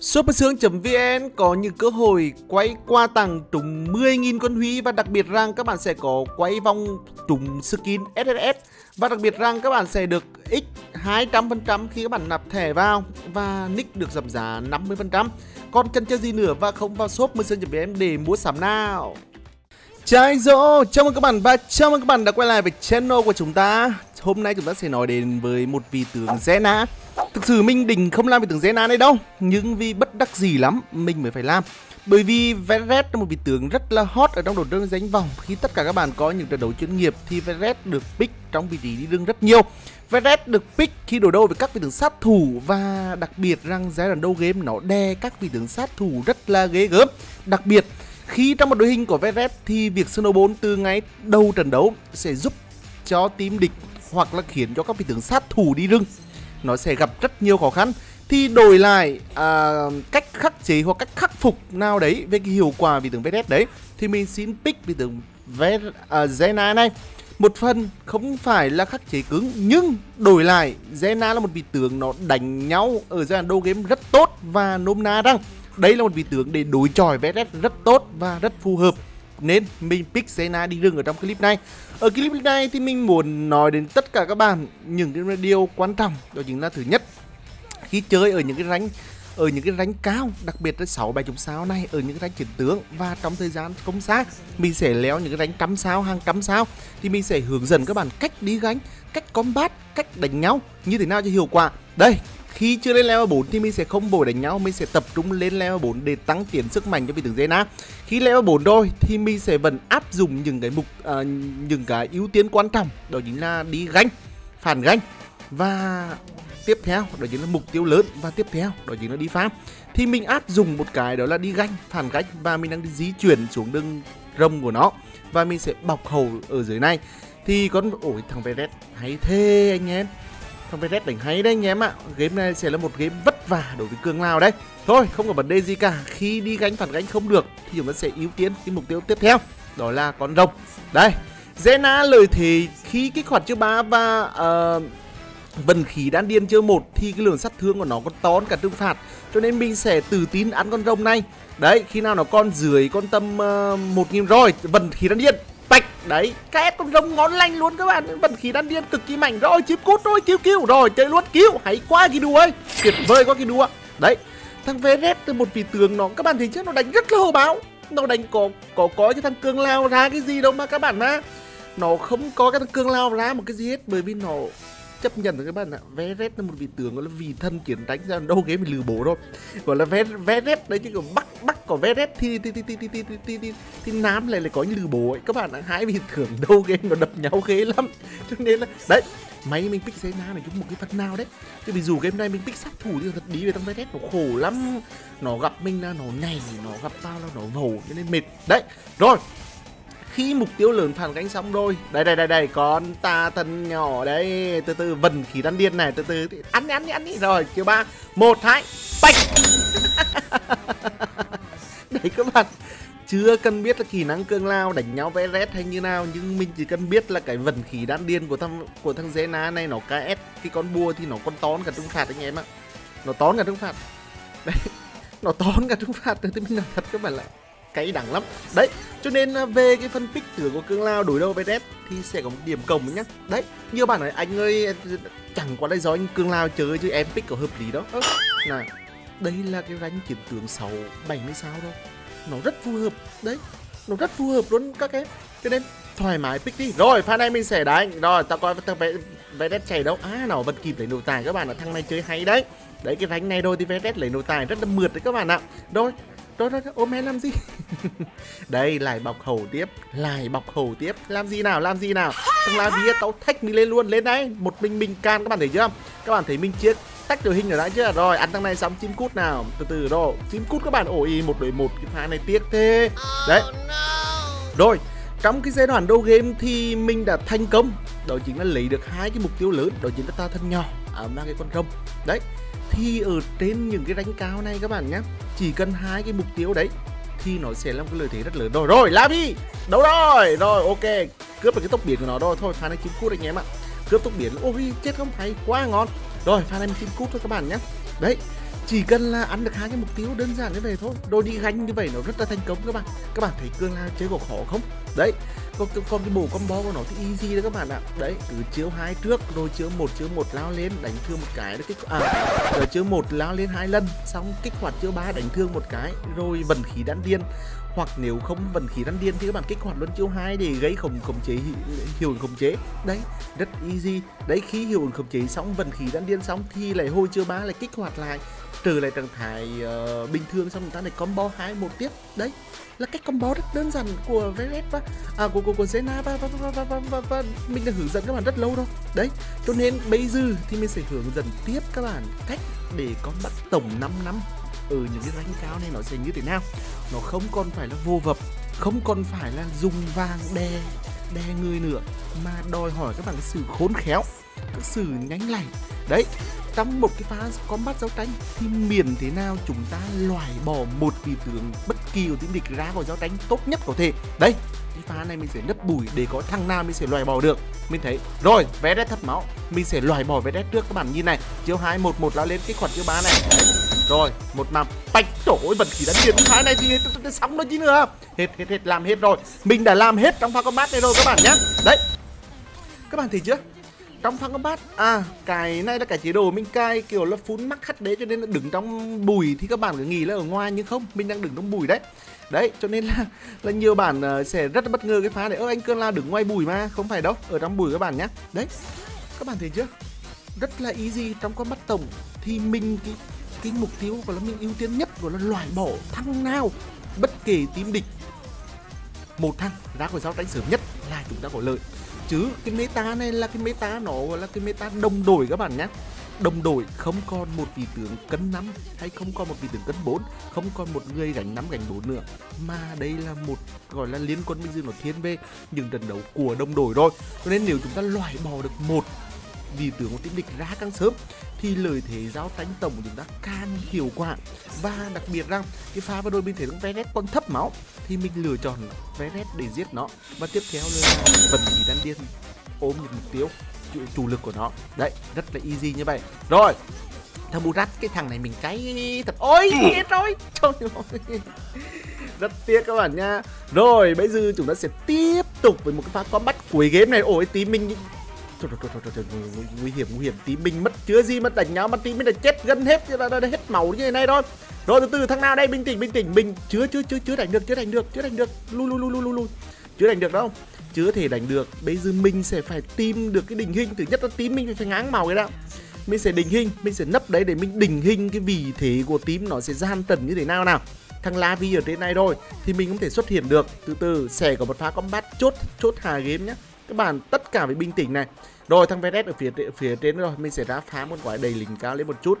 Supersướng.vn có những cơ hội quay qua tặng trúng 10.000 con huy và đặc biệt rằng các bạn sẽ có quay vòng trúng skin SSS và đặc biệt rằng các bạn sẽ được x 200% khi các bạn nạp thẻ vào và nick được giảm giá 50%. Còn chân chơi gì nữa và không vào shop Supersướng.vn để mua sắm nào. Chào dỗ, chào mừng các bạn và chào mừng các bạn đã quay lại với channel của chúng ta. Hôm nay chúng ta sẽ nói đến với một vị tướng Zena. Thực sự Minh Đình không làm vị tướng Zena này đâu Nhưng vì bất đắc gì lắm mình mới phải làm. Bởi vì Veret là một vị tướng rất là hot ở trong đội đơn danh vòng. Khi tất cả các bạn có những trận đấu chuyên nghiệp thì Veret được pick trong vị trí đi đường rất nhiều. Veret được pick khi đối đầu với các vị tướng sát thủ Và đặc biệt rằng giai đoạn đầu game nó đe các vị tướng sát thủ rất là ghê gớm. Đặc biệt khi trong một đội hình của Veret thì việc snowball từ ngay đầu trận đấu sẽ giúp cho team địch hoặc là khiến cho các vị tướng sát thủ đi rừng. Nó sẽ gặp rất nhiều khó khăn. Thì đổi lại à, cách khắc chế hoặc cách khắc phục nào đấy về cái hiệu quả vị tướng Veret đấy thì mình xin pick vị tướng à, Zena này. Một phần không phải là khắc chế cứng nhưng đổi lại Zena là một vị tướng nó đánh nhau ở giai đoạn đầu game rất tốt và nôm na rằng đây là một vị tướng để đối chọi với Red rất tốt và rất phù hợp. Nên mình pick Sena đi rừng ở trong clip này. Ở clip này thì mình muốn nói đến tất cả các bạn những cái điều quan trọng. Đó chính là thứ nhất, Khi chơi ở những cái ránh ở những cái ránh cao, đặc biệt là 6 7 chục sao này, ở những cái ránh chiến tướng và trong thời gian không xa, mình sẽ léo những cái ránh trăm sao, hàng trăm sao, thì mình sẽ hướng dẫn các bạn cách đi gánh, cách combat, cách đánh nhau, như thế nào cho hiệu quả. Đây khi chưa lên level 4 thì mình sẽ không bồi đánh nhau mình sẽ tập trung lên level 4 để tăng tiến sức mạnh cho vị tướng Zena. Khi level 4 rồi thì mình sẽ vẫn áp dụng những cái mục uh, những cái ưu tiên quan trọng đó chính là đi gánh phản gánh và tiếp theo đó chính là mục tiêu lớn. Và tiếp theo đó chính là đi farm thì mình áp dụng một cái đó là đi gánh phản gánh và mình đang đi di chuyển xuống đường rồng của nó. Và mình sẽ bọc hầu ở dưới này. Thì con ổi thằng Veret hay thế anh em thằng Veret đánh hay đấy anh em ạ. Game này sẽ là một game vất vả đối với cường lao đấy. Thôi không có vấn đề gì cả. Khi đi gánh phản gánh không được thì chúng ta sẽ ưu tiên cái mục tiêu tiếp theo đó là con rồng. Đây Zena lời thì khi kích hoạt chưa ba và ờ, uh, vần khí đan điên chưa một thì cái lượng sát thương của nó còn tón cả trừng phạt. Cho nên mình sẽ tự tin ăn con rồng này. Đấy khi nào nó con dưới con tâm uh, ờ, một nghìn rồi vần khí đan điên tách đấy các con rồng ngon lành luôn các bạn. Bật khí đan điên cực kỳ mạnh. Rồi, chip cút, rồi cứu cứu rồi, chơi luôn. Cứu hãy qua kỳ đùa ơi. Tuyệt vời quá kỳ đùa đấy, thằng Veret từ một vị tướng nó, các bạn thấy chứ nó đánh rất là hồ báo. Nó đánh có có có cho thằng cường lao ra cái gì đâu mà các bạn á nó không có cái thằng cường lao ra một cái gì hết, bởi vì nó chấp nhận rồi các bạn ạ. Veret là một vị tướng gọi là vì thân chiến đánh ra đâu game lừa bố đâu. Gọi là Veret đấy chứ còn bắc bắc có Veret thì thì thì thì thì thì thì, thì, thì, thì nam lại lại có lừa bố ấy. Các bạn ạ hai vị tướng đâu game nó đập nhau ghê lắm. Cho nên là đấy máy mình pick Zena này chúng một cái phần nào đấy. Chứ vì dù game này mình pick sát thủ thì thật đi về trong Veret nó khổ lắm. Nó gặp mình là nó nhảy nó gặp tao là nó vầu cho nên mệt. Đấy rồi khi mục tiêu lớn phản cánh xong rồi. Đây đây đây đây, con ta thân nhỏ đây từ từ vần khí đan điên này, từ từ ăn đi ăn đi ăn đi. Rồi, kêu ba, một, hai, bạch. Đấy các bạn, chưa cần biết là kỹ năng cương lao, đánh nhau vẽ rét hay như nào, nhưng mình chỉ cần biết là cái vần khí đan điên của thằng của thằng Zena này, nó KS cái con bua thì nó con tón cả trung phạt anh em ạ. Nó tón cả trung phạt. Đấy, nó tón cả trung phạt. Thì mình nói thật các bạn lại cay đắng lắm. Đấy cho nên à, về cái phân tích tướng của cương lao đối đầu với red thì sẽ có một điểm cộng nhá. Đấy như bạn nói anh ơi chẳng qua đây do anh cương lao chơi chứ em pick có hợp lý đó. Là đây là cái ranh chiến tướng 6 70 sao đâu nó rất phù hợp đấy nó rất phù hợp luôn các em. Cho nên thoải mái pick đi. Rồi pha này mình sẽ đánh. Rồi tao coi thằng vé vé đét chạy đâu. À nó vẫn kịp lấy đồ tài các bạn ạ. Thằng này chơi hay đấy. Đấy cái ránh này rồi thì vé đét lấy đồ tài rất là mượt đấy các bạn ạ. Rồi rồi rồi ôm em làm gì? Đây lại bọc hầu tiếp. Lại bọc hầu tiếp. Làm gì nào làm gì nào? Thằng la vía tao thách mình lên luôn. Lên đấy. Một mình mình can các bạn thấy chưa? Các bạn thấy mình chiếc tách đội hình rồi đã chưa? Rồi ăn thằng này xong chim cút nào? Từ từ rồi chim cút các bạn ôi một đội một. Cái pha này tiếc thế. Đấy. rồi trong cái giai đoạn đầu game thì mình đã thành công. Đó chính là lấy được hai cái mục tiêu lớn. Đó chính là ta thân nhỏ à, mang cái con rồng. Đấy thì ở trên những cái đánh cao này các bạn nhé chỉ cần hai cái mục tiêu đấy thì nó sẽ là một cái lợi thế rất lớn. Rồi rồi la đi đâu rồi? Rồi ok cướp được cái tốc biển của nó. Rồi thôi pha này kiếm cút anh em ạ. Cướp tốc biển ôi chết không phải quá ngon. Rồi pha này mình chim cút thôi các bạn nhé. Đấy chỉ cần là ăn được hai cái mục tiêu đơn giản như vậy thôi. Rồi đi gánh như vậy nó rất là thành công các bạn. Các bạn thấy cương la chơi có khó không? Đấy còn, còn cái bộ combo của nó thì easy đấy các bạn ạ. Đấy cứ chiếu hai trước rồi chiếu một chiếu một lao lên đánh thương một cái đấy kích à rồi chiếu một lao lên hai lần xong kích hoạt chiếu ba đánh thương một cái rồi vận khí đan điên hoặc nếu không vận khí đan điên thì các bạn kích hoạt luôn chiêu hai để gây khống khống chế hiệu ứng khống chế. Đấy rất easy. Đấy khi hiệu ứng khống chế xong vận khí đan điên xong thì lại hồi chiêu ba lại kích hoạt lại. Trừ lại trạng thái uh, bình thường xong chúng ta lại combo hai một tiếp. Đấy là cách combo rất đơn giản của Veret và à, của của của Zena và và, và, và, và, và, và mình đã hướng dẫn các bạn rất lâu rồi. Đấy cho nên bây giờ thì mình sẽ hướng dẫn tiếp các bạn cách để con bắt tổng 5 năm ở những cái rank cao này nó sẽ như thế nào? Nó không còn phải là vô vập, không còn phải là dùng vàng đè đè người nữa, mà đòi hỏi các bạn sự khốn khéo cái sự nhanh lành. Đấy, trong một cái pha combat giao tranh thì miền thế nào chúng ta loại bỏ một vị tướng bất kỳ của tiếng địch ra khỏi giao tranh tốt nhất có thể. Đấy cái pha này mình sẽ nấp bùi để có thằng nào mình sẽ loại bỏ được. Mình thấy, rồi, vé đét thất máu. Mình sẽ loại bỏ vé đét trước các bạn nhìn này. Chiêu hai một một lao lên cái khoản chiêu ba này rồi một mầm bạch trội vật khí đã điện thái này thì xong rồi chứ nữa. Hết hết hết làm hết rồi. Mình đã làm hết trong pha combat này rồi các bạn nhé. Đấy. Các bạn thấy chưa? Trong pha combat à cái này là cái chế độ mình cài kiểu là phun mắc HD cho nên là đứng trong bụi thì các bạn cứ nghĩ là ở ngoài nhưng không mình đang đứng trong bụi đấy. Đấy cho nên là là nhiều bạn uh, sẽ rất là bất ngờ cái phá này. Ơ anh cơn la đứng ngoài bụi mà không phải đâu ở trong bụi các bạn nhé. Đấy các bạn thấy chưa? Rất là easy trong combat tổng thì mình cái cái mục tiêu gọi là mình ưu tiên nhất gọi là loại bỏ thằng nào bất kể team địch. Một thằng ra khỏi giao tranh sớm nhất là chúng ta có lợi. Chứ cái meta này là cái meta nó gọi là cái meta đồng đổi các bạn nhé. Đồng đội không còn một vị tướng cân 5 hay không còn một vị tướng cân 4 không còn một người gánh 5 gánh 4 nữa. Mà đây là một gọi là liên quân bình dương nó thiên về những trận đấu của đồng đội rồi. Cho nên nếu chúng ta loại bỏ được một vị tướng của team địch ra càng sớm thì lợi thế giao tranh tổng của chúng ta càng hiệu quả. Và đặc biệt rằng cái pha vừa rồi mình thấy con Veret còn thấp máu thì mình lựa chọn Veret để giết nó. Và tiếp theo là vận khí đan điên ôm những mục tiêu chủ, chủ lực của nó. Đấy rất là easy như vậy. Rồi thằng Murat cái thằng này mình cái thật. Ôi chết rồi. Trời ơi. Rất tiếc các bạn nha. Rồi bây giờ chúng ta sẽ tiếp tục với một cái pha combat cuối game này. Ôi tí mình Trời, trời, trời, trời, nguy hiểm nguy hiểm. Tí mình mất chứa gì mà đánh nhau mà tí mình đã chết gần hết là, là, là hết máu như thế này thôi. Rồi từ từ thằng nào đây? Bình tĩnh bình tĩnh. Mình chứa chứa chứa chứa đánh được chứa đánh được chứa đánh được. Lu lu lu lu lu lu. Chứa đánh được đâu? Chưa thể đánh được. Bây giờ mình sẽ phải tìm được cái định hình. Thứ nhất là tím mình phải ngáng màu cái đó mình sẽ định hình mình sẽ nấp đấy để mình định hình cái vị thế của tím nó sẽ gian tần như thế nào nào. Thằng La Vi ở trên này rồi thì mình không thể xuất hiện được. Từ từ sẽ có một pha combat chốt chốt hà game nhé các bạn tất cả phải bình tĩnh này rồi thằng Vedet ở phía phía trên rồi mình sẽ ra phá một quả đầy lính cao lên một chút.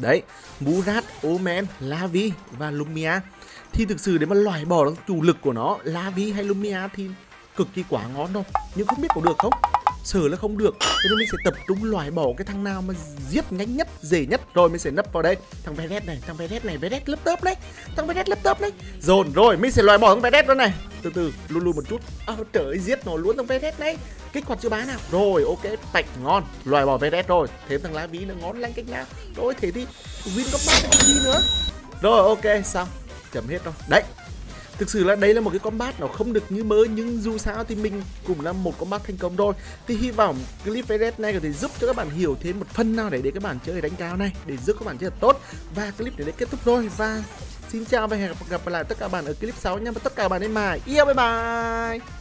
Đấy Murat, Omen, Lavi và Lumia. Thì thực sự để mà loại bỏ được chủ lực của nó Lavi hay Lumia thì cực kỳ quá ngon đâu nhưng không biết có được không? Sợ là không được. Thế nên mình sẽ tập trung loại bỏ cái thằng nào mà giết nhanh nhất dễ nhất. Rồi mình sẽ nấp vào đây. Thằng Vedet này thằng Vedet này Vedet laptop đấy. Thằng Vedet laptop đấy. Dồn rồi mình sẽ loại bỏ thằng Vedet đó này. Từ từ lùi lùi một chút. À, trời ơi giết nó luôn thằng Vedet này kích hoạt chưa bán nào? Rồi ok tạch, ngon. Loại bỏ Vedet rồi. Thêm thằng lá ví nữa ngon lanh cách nào rồi thế thì win có ba gì nữa. Rồi ok xong. Chấm hết rồi. Đấy thực sự là đây là một cái combat nó không được như mơ, nhưng dù sao thì mình cũng là một combat thành công rồi. Thì hy vọng clip VRS này có thể giúp cho các bạn hiểu thêm một phần nào đấy để các bạn chơi đánh cao này, để giúp các bạn chơi thật tốt. Và clip đến đây kết thúc rồi và xin chào và hẹn gặp lại tất cả bạn ở clip sau nha. Và tất cả bạn em mà. Yêu, bye bye.